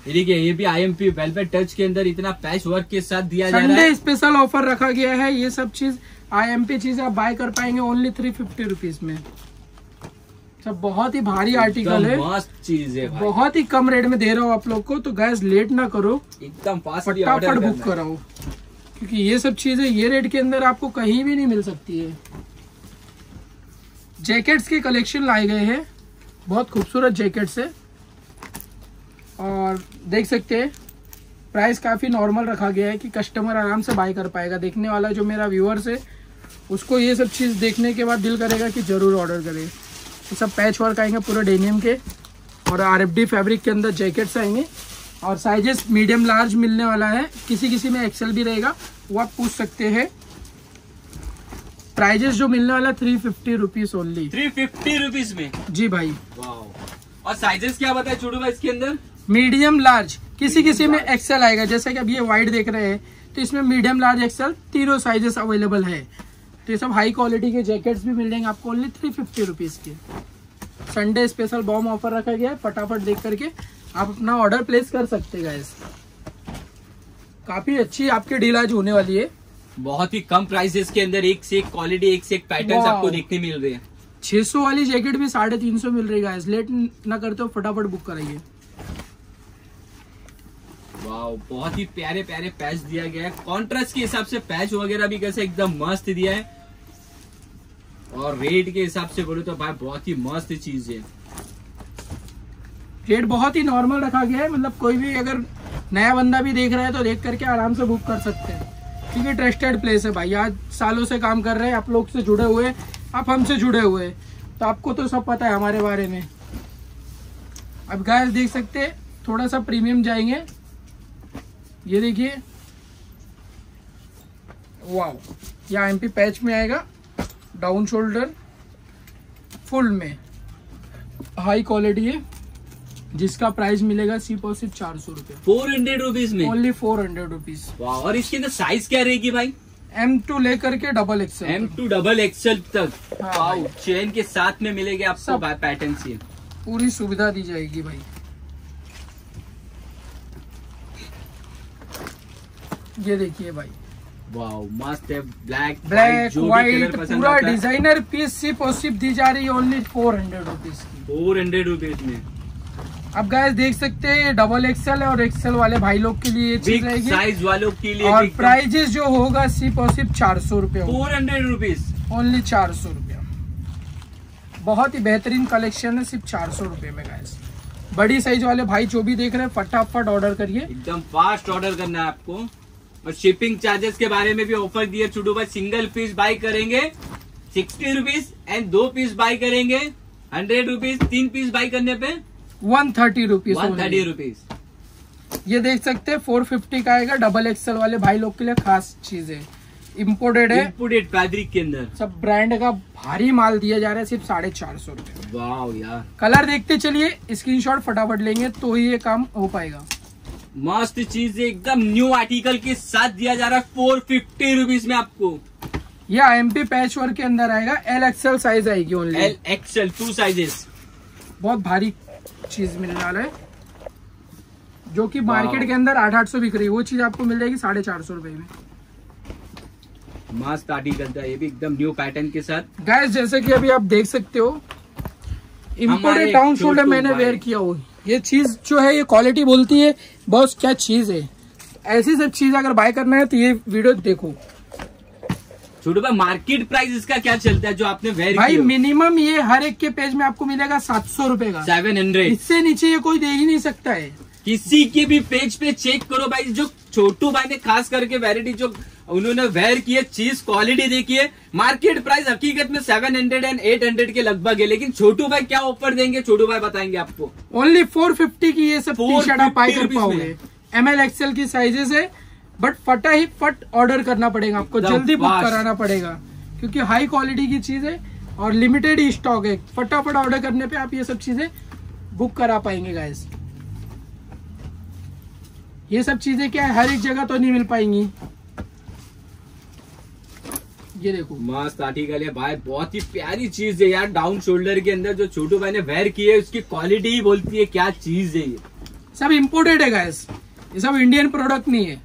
देखिए ये भी आईएमपी वेलवेट टच के अंदर इतना पैच वर्क के साथ दिया जा रहा है। स्पेशल ऑफ़र रखा गया है ये सब चीज़ आईएमपी चीज़ आप बाय कर पाएँगे ओनली थ्री फिफ्टी रुपीज़ में। सब बहुत ही भारी आर्टिकल है। मस्त चीज़ है बहुत ही कम रेट में दे रहा हूँ आप लोग को तो गैस लेट ना करो। एकदम फटाफट बुक कराओ। क्योंकि ये सब चीज़ें ये रेट के अंदर आपको कहीं भी नहीं मिल सकती है। जैकेट्स के कलेक्शन लाए गए हैं। बहुत खूबसूरत जैकेट्स है। और देख सकते हैं प्राइस काफ़ी नॉर्मल रखा गया है कि कस्टमर आराम से बाय कर पाएगा। देखने वाला जो मेरा व्यूअर्स है, उसको ये सब चीज़ देखने के बाद दिल करेगा कि ज़रूर ऑर्डर करे। सब पैच वर्क आएँगे पूरे डेनियम के और आरएफडी फैब्रिक के अंदर जैकेट्स आएँगे। और साइजेस मीडियम लार्ज मिलने वाला है। किसी किसी में एक्सेल भी रहेगा। वो आप पूछ सकते हैं। प्राइजेस जो मिलने वाला three fifty rupees only three fifty rupees में? जी भाई। और साइजेस क्या बताए छोटू भाई इसके अंदर? मीडियम लार्ज किसी किसी में एक्सेल आएगा। जैसे कि अब ये वाइट देख रहे हैं तो इसमें मीडियम लार्ज एक्सेल तीनों साइजेस अवेलेबल है। तो ये सब हाई क्वालिटी के जैकेट्स भी मिल जाएँगे आपको ओनली थ्री फिफ्टी रुपीज़ के। संडे स्पेशल बॉम ऑफ़र रखा गया है फटाफट देख करके। आप अपना ऑर्डर प्लेस कर सकते हैं काफ़ी अच्छी आपकी डील आज होने वाली है। बहुत ही कम प्राइसेस के अंदर एक से एक क्वालिटी एक से एक पैटर्न आपको देखने मिल रहे हैं। 600 वाली जैकेट भी साढ़े तीन सौ मिल रही है लेट ना करते हो फटाफट बुक कराइए। बहुत ही प्यारे प्यारे पैच दिया गया है। कॉन्ट्रास्ट के हिसाब से पैच वगैरह भी कैसे एकदम मस्त दिया है। और रेट के हिसाब से बोले तो भाई बहुत ही मस्त चीज़ है। रेट बहुत ही नॉर्मल रखा गया है। मतलब कोई भी अगर नया बंदा भी देख रहा है तो देख करके आराम से बुक कर सकते हैं। क्योंकि ट्रस्टेड प्लेस है भाई। आज सालों से काम कर रहे हैं, आप लोग से जुड़े हुए आप हमसे जुड़े हुए तो आपको तो सब पता है हमारे बारे में। अब गाय देख सकते थोड़ा सा प्रीमियम जाएँगे। ये देखिए। वाओ यहाँ एमपी पैच में आएगा। डाउन शोल्डर फुल में। हाई क्वालिटी है। जिसका प्राइस मिलेगा सी पर सिर्फ़ चार सौ रूपए फोर हंड्रेड रुपीज़ में? ओनली फोर हंड्रेड रुपीज़ और इसके अंदर साइज़ क्या रहेगी भाई? एम टू लेकर के double XL M two double XL तक। हाँ चेन के साथ में मिलेगी आपको पैटर्न से पूरी सुविधा दी जाएगी भाई। ये देखिए भाई। वाओ मस्त है। ब्लैक ब्लैक व्हाइट पूरा डिज़ाइनर पीस सिर्फ़ और सिर्फ़ दी जा रही है ओनली फोर हंड्रेड रुपीज़ की। फोर हंड्रेड रुपीज़ में। अब गैस देख सकते हैं डबल एक्सएल और एक्सएल वाले भाई लोग के लिए चीज़ रहेगी। साइज़ वालों के लिए और प्राइजेस जो होगा सिर्फ़ और सिर्फ़ चार सौ रुपये फोर हंड्रेड रुपीज़ ओनली चार सौ रूपया। बहुत ही बेहतरीन कलेक्शन है सिर्फ़ चार सौ रुपये में गैस बड़ी साइज़ वाले भाई जो भी देख रहे हैं फटाफट ऑर्डर करिए। एकदम फास्ट ऑर्डर करना है आपको। और शिपिंग चार्जेस के बारे में भी ऑफ़र दिए छुटू भाई। सिंगल पीस बाई करेंगे सिक्सटी रुपीज़ एंड दो पीस बाई करेंगे। हंड्रेड रुपीज़ तीन पीस बाई करने पे। One thirty rupees one thirty rupees ये देख सकते हैं फोर फिफ्टी का आएगा डबल एक्सएल वाले भाई लोग के लिए खास चीज़। है इम्पोर्टेड है। इम्पोर्टेड फैब्रिक के अंदर। सब ब्रांड का भारी माल दिया जा रहा है सिर्फ़ साढ़े चार सौ रुपये यार। कलर देखते चलिए स्क्रीनशॉट फटाफट लेंगे तो ही ये काम हो पाएगा। मस्त चीज़ एकदम न्यू आर्टिकल के साथ दिया जा रहा है फोर फिफ्टी रुपीज़ में आपको। यह एमपी पैच वर्क के अंदर आएगा एल एक्सएल साइज़ आएगी only L XL two sizes बहुत भारी चीज़ मिलने वाला है। जो कि मार्केट के अंदर आठ आठ सौ बिक रही है। वो चीज़ आपको मिल जाएगी साढ़े चार सौ रुपये में। मस्त आर्टिकल था। ये भी एकदम न्यू पैटर्न के साथ। गैस जैसे कि अभी आप देख सकते हो इम्पोर्टेड डाउन शोल्डर मैंने वेयर किया हुआ ये चीज़ जो है ये क्वालिटी बोलती है बॉस क्या चीज़ है। ऐसी सब चीज़ अगर बाय करना है तो ये वीडियो देखो। छोटू भाई मार्केट प्राइस इसका क्या चलता है जो आपने वेयर भाई मिनिमम ये हर एक के पेज में आपको मिलेगा सात सौ रुपये का। सेवन हंड्रेड इससे नीचे ये कोई दे ही नहीं सकता है। किसी के भी पेज पे चेक करो भाई जो छोटू भाई ने खास करके वेरायटी जो उन्होंने वेयर किए चीज़ क्वालिटी देखिए मार्केट प्राइस हकीकत में seven hundred and eight hundred के लगभग है। लेकिन छोटू भाई क्या ऑफ़र देंगे? छोटू भाई बताएँगे आपको। ओनली फोर फिफ्टी की ये सब टी शर्ट आप पाई कर पाओगे। एम एल एक्सएल की साइजेस है। बट फटा ही फट ऑर्डर करना पड़ेगा आपको जल्दी बुक कराना पड़ेगा। क्योंकि हाई क्वालिटी की चीज़ है और लिमिटेड ही स्टॉक है। फटाफट ऑर्डर करने पे आप ये सब चीज़ें बुक करा पाएँगे गाइस ये सब चीज़ें क्या है? हर एक जगह तो नहीं मिल पाएँगी। ये देखो। मस्त आर्टिकल है भाई बहुत ही प्यारी चीज़ है यार डाउन शोल्डर के अंदर जो छोटू भाई ने वेयर की है उसकी क्वालिटी ही बोलती है क्या चीज़ है ये। सब इम्पोर्टेड है गैस ये सब इंडियन प्रोडक्ट नहीं है।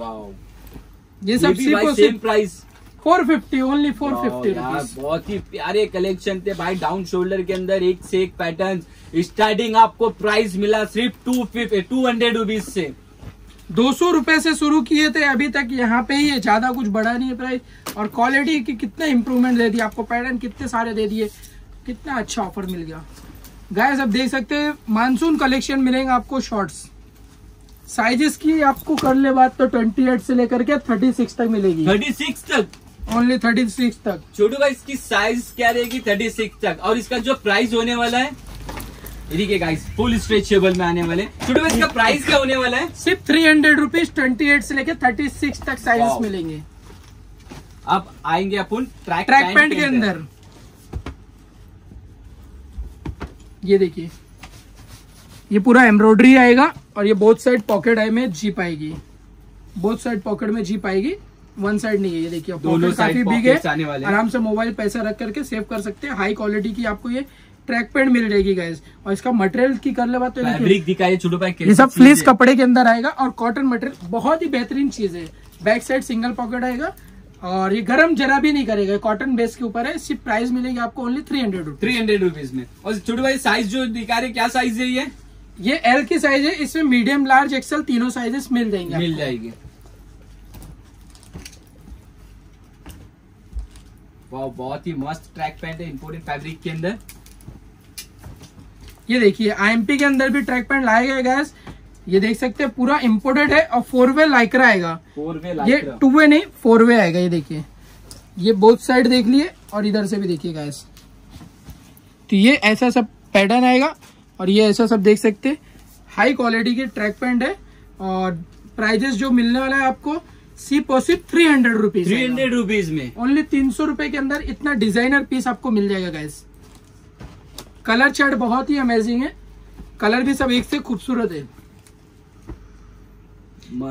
ये सब same price four fifty only four fifty बहुत ही प्यारे कलेक्शन थे भाई। डाउन शोल्डर के अंदर एक से एक पैटर्न स्टार्टिंग आपको प्राइस मिला सिर्फ़ two fifty two hundred rupees से। दो सौ रुपये से शुरू किए थे अभी तक यहाँ पे ही है। ज़्यादा कुछ बढ़ा नहीं है प्राइस और क्वालिटी की कितना इम्प्रूवमेंट दे दिया आपको पैटर्न कितने सारे दे दिए। कितना अच्छा ऑफ़र मिल गया। गाय अब देख सकते हैं मानसून कलेक्शन मिलेंगे आपको शॉर्ट्स साइजेस की आपको कर ले बात तो ट्वेंटी एट से लेकर के थर्टी सिक्स तक मिलेगी। थर्टी सिक्स तक? ओनली थर्टी सिक्स तक। छोटू भाई इसकी साइज़ क्या रहेगी? थर्टी सिक्स तक। और इसका जो प्राइस होने वाला है? देखिए गाइस फुल स्ट्रेचेबल में आने वाले। छोटे इसका प्राइस क्या होने वाला है? सिर्फ़ three hundred rupees twenty eight से लेकर थर्टी सिक्स तक साइजेस मिलेंगे। अब आएँगे अपन ट्रैक ट्रैक पैंट के अंदर। ये देखिए। ये पूरा एम्ब्रॉयडरी आएगा। और ये बोथ साइड पॉकेट आई में जीप आएगी बोथ साइड पॉकेट में जीप आएगी वन साइड नहीं है ये देखिए। दोनों काफ़ी बिग है आराम से मोबाइल पैसा रख करके सेव कर सकते हैं। हाई क्वालिटी की आपको ये ट्रैक पैंट मिल जाएगी गैस और इसका मटेरियल की कर ले बात तो ये सब फ्लिस कपड़े के अंदर आएगा और कॉटन मटेरियल बहुत ही बेहतरीन चीज़ है। बैक साइड सिंगल पॉकेट आएगा और ये गर्म जरा भी नहीं करेगा। कॉटन बेस के ऊपर है सिर्फ़ प्राइस मिलेगी आपको only three hundred three hundred rupees में। और छोटे भाई साइज़ जो दिखा रहे क्या साइज़ है ये? ये एल की साइज़ है इसमें मीडियम लार्ज एक्सल तीनों साइजेस मिल जाएँगे मिल जाएगी। बहुत ही मस्त ट्रैक पैंट है इम्पोर्टेड फैब्रिक के अंदर। ये देखिए आईएमपी के अंदर भी ट्रैक पैंट लाया गया गैस ये देख सकते हैं पूरा इम्पोर्टेड है और फोर वे लाइक्रा आएगा। फोर वे ये टू वे नहीं फोर वे आएगा ये देखिए। ये बोथ साइड देख लिए और इधर से भी देखिए गैस तो ये ऐसा सब पैटर्न आएगा। और ये ऐसा सब देख सकते हाई क्वालिटी के ट्रैक पैंट है और प्राइजेस जो मिलने वाला है आपको सी पोसिप three hundred rupees three hundred rupees में। ओनली तीन सौ रुपए के अंदर इतना डिज़ाइनर पीस आपको मिल जाएगा गैस कलर चार्ट बहुत ही अमेजिंग है। कलर भी सब एक से खूबसूरत है।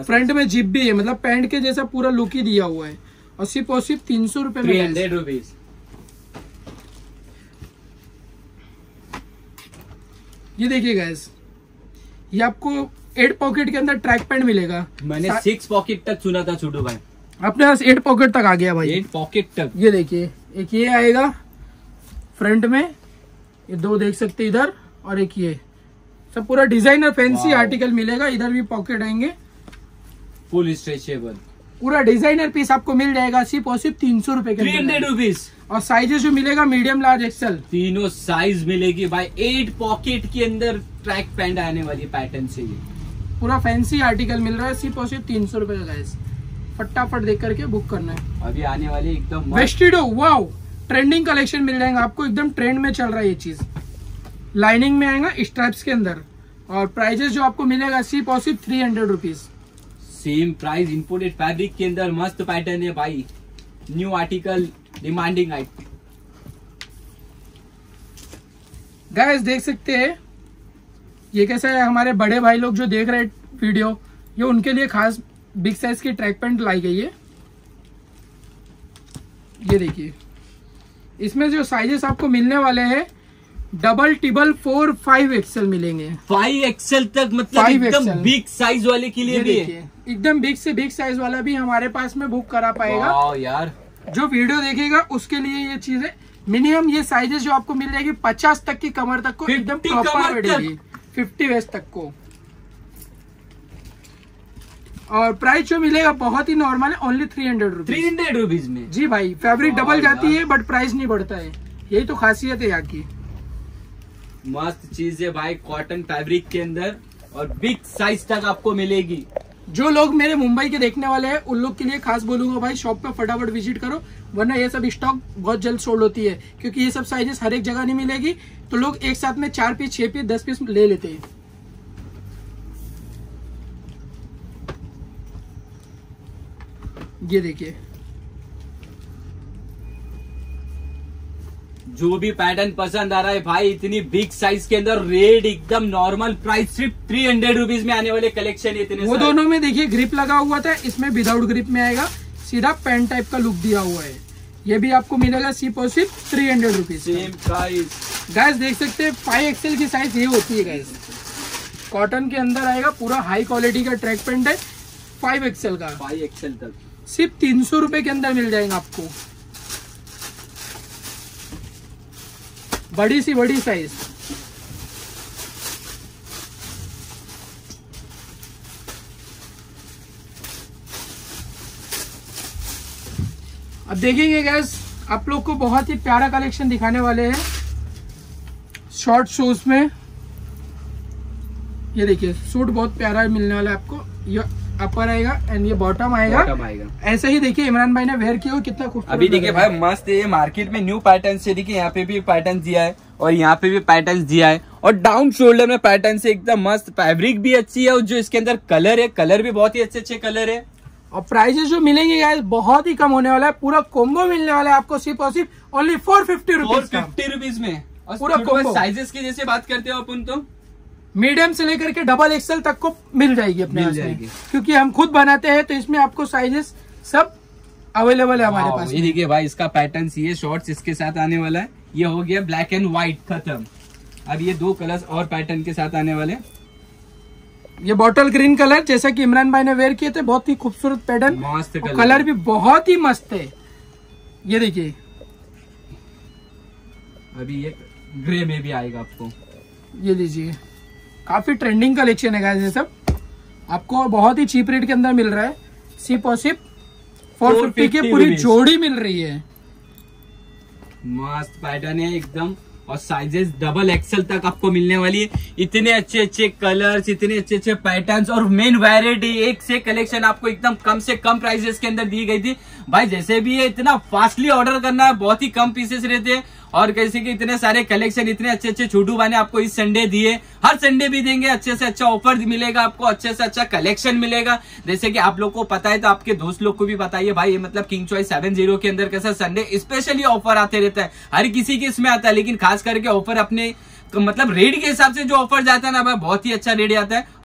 फ्रंट में जिप भी है मतलब पैंट के जैसा पूरा लुक ही दिया हुआ है। और सिर्फ़ और सिर्फ़ तीन सौ रुपए में हंड्रेड रुपीज़ ये देखिए गैस ये आपको एट पॉकेट के अंदर ट्रैक पैंट मिलेगा। मैंने सिक्स पॉकेट तक सुना था छोटू भाई। अपने पास एट पॉकेट तक आ गया भाई। एट पॉकेट तक। ये देखिए एक ये आएगा फ्रंट में ये दो देख सकते इधर और एक ये। सब पूरा डिज़ाइनर फैंसी आर्टिकल मिलेगा इधर भी पॉकेट आएँगे। फुल स्ट्रेचेबल पूरा डिज़ाइनर पीस आपको मिल जाएगा सिर्फ़ और सिर्फ़ तीन सौ रुपये थ्री हंड्रेड रुपीज़ और साइजेस जो मिलेगा मीडियम लार्ज एक्सल तीनों साइज़ मिलेगी भाई। एट पॉकेट के अंदर ट्रैक पैंट आने वाली पैटर्न से ये। पूरा फैंसी आर्टिकल मिल रहा है सिर्फ़ और सिर्फ़ तीन सौ रुपये का फटाफट देख करके बुक करना है। अभी आने वाले एकदम वेस्टिडो वाओ ट्रेंडिंग कलेक्शन मिल जाएगा आपको एकदम ट्रेंड में चल रहा है ये चीज़। लाइनिंग में आएगा स्ट्रैप्स के अंदर। और प्राइजेस जो आपको मिलेगा सिर्फ़ और सिर्फ़ three hundred rupees same price imported fabric के अंदर मस्त पैटर्न है भाई। New article demanding item guys देख सकते हैं ये कैसा है हमारे बड़े भाई लोग जो देख रहे हैं वीडियो ये उनके लिए खास बिग साइज़ की ट्रैक पैंट लाई गई है। ये देखिए इसमें जो साइजेस आपको मिलने वाले हैं double triple four five XL मिलेंगे। फाइव एक्सएल तक मतलब एकदम बिग साइज़ वाले के लिए भी एकदम बिग से बिग साइज़ वाला भी हमारे पास में बुक करा पाएगा। यार। जो वीडियो देखेगा उसके लिए ये चीज़ है मिनिमम ये साइजेस जो आपको मिल जाएगी पचास तक की कमर तक को एकदम प्रॉपर बैठेगी फिफ्टी वेस्ट तक को। और प्राइस जो मिलेगा बहुत ही नॉर्मल है only three hundred rupees three hundred rupees में। जी भाई फैब्रिक डबल जाती है बट प्राइस नहीं बढ़ता है। यही तो खासियत है यहाँ की। मस्त चीज़ है भाई कॉटन फैब्रिक के अंदर और बिग साइज़ तक आपको मिलेगी। जो लोग मेरे मुंबई के देखने वाले हैं, उन लोग के लिए खास बोलूँगा भाई शॉप पे फटाफट विज़िट करो, वरना ये सब स्टॉक बहुत जल्द सोल्ड होती है, क्योंकि ये सब साइजेस हर एक जगह नहीं मिलेगी। तो लोग एक साथ में चार पीस छह पीस दस पीस ले लेते हैं। ये देखिए। जो भी पैटर्न पसंद आ रहा है भाई इतनी बिग साइज़ के अंदर रेड एकदम नॉर्मल प्राइस सिर्फ़ थ्री हंड्रेड रुपीज़ में आने वाले कलेक्शन इतने वो दोनों में देखिए ग्रिप लगा हुआ था इसमें विदाउट ग्रिप में आएगा सीधा पेन टाइप का लुक दिया हुआ है। ये भी आपको मिलेगा सी और सिर्फ़ three hundred rupees same price guys देख सकते हैं फाइव एक्सएल की साइज़ ये होती है गैस कॉटन के अंदर आएगा पूरा हाई क्वालिटी का ट्रैक पेंट है फाइव एक्सएल का। फाइव एक्सएल तक। सिर्फ़ तीन सौ रुपए के अंदर मिल जाएगा आपको। बड़ी सी, बड़ी साइज़ अब देखेंगे गैस आप लोग को बहुत ही प्यारा कलेक्शन दिखाने वाले हैं शॉर्ट शूज़ में। ये देखिए सूट बहुत प्यारा मिलने वाला है आपको। ये अपर आएगा एंड ये बॉटम आएगा। बॉटम आएगा। ऐसे ही देखिए इमरान भाई ने वेयर किया कितना खूबसूरत अभी देखिए भाई मस्त ये मार्केट में न्यू पैटर्न से देखिए यहाँ पे भी पैटर्न दिया है और यहाँ पे भी पैटर्न दिया है। और डाउन शोल्डर में पैटर्न से एकदम मस्त फैब्रिक भी अच्छी है और जो इसके अंदर कलर है कलर भी बहुत ही अच्छे अच्छे कलर है। और प्राइजेस जो मिलेंगे गाइस बहुत ही कम होने वाला है पूरा कोम्बो मिलने वाला है आपको सिर्फ़ और सिर्फ़ only four fifty rupees fifty rupees में। और पूरा पूरा साइजेस की जैसे बात करते हो अपन तो? मीडियम से लेकर के डबल एक्सएल तक को मिल जाएगी अपने मिल जाएगी। क्योंकि हम खुद बनाते हैं तो इसमें आपको साइजेस सब अवेलेबल है हमारे पास ये देखिए भाई इसका पैटर्न ये शॉर्ट्स इसके साथ आने वाला है। ये हो गया ब्लैक एंड व्हाइट खत्म। अब ये दो कलर्स और पैटर्न के साथ आने वाले। ये बॉटल ग्रीन कलर जैसा कि इमरान भाई ने वेयर किए थे बहुत ही खूबसूरत पैटर्न मस्त कलर कलर भी बहुत ही मस्त है। ये देखिए। अभी ये ग्रे में भी आएगा आपको। ये लीजिए। काफ़ी ट्रेंडिंग कलेक्शन है गाइस ये सब। आपको बहुत ही चीप रेट के अंदर मिल रहा है। सिर्फ़ और सिर्फ़ फोर फिफ्टी की पूरी जोड़ी मिल रही है। मस्त पैटर्न है एकदम। और साइजेस डबल एक्सल तक आपको मिलने वाली है। इतने अच्छे अच्छे कलर्स इतने अच्छे अच्छे पैटर्न्स और मेन वैरायटी एक से कलेक्शन आपको एकदम कम से कम प्राइसेस के अंदर दी गई थी। भाई जैसे भी है इतना फास्टली ऑर्डर करना है बहुत ही कम पीसेस रहते हैं। और कैसे कि इतने सारे कलेक्शन इतने अच्छे अच्छे छोटू भाई ने आपको इस संडे दिए। हर संडे भी देंगे, अच्छे से अच्छा ऑफ़र मिलेगा आपको, अच्छे से अच्छा कलेक्शन मिलेगा। जैसे कि आप लोग को पता है तो आपके दोस्त लोग को भी बताइए भाई, ये मतलब किंग चॉइस सेवन ज़ीरो के अंदर कैसा संडे स्पेशली ऑफ़र आते रहता है। हर किसी के इसमें आता है, लेकिन खास करके ऑफ़र अपने मतलब रेट के हिसाब से जो ऑफ़र जाता है ना भाई, बहुत ही अच्छा रेट आता है।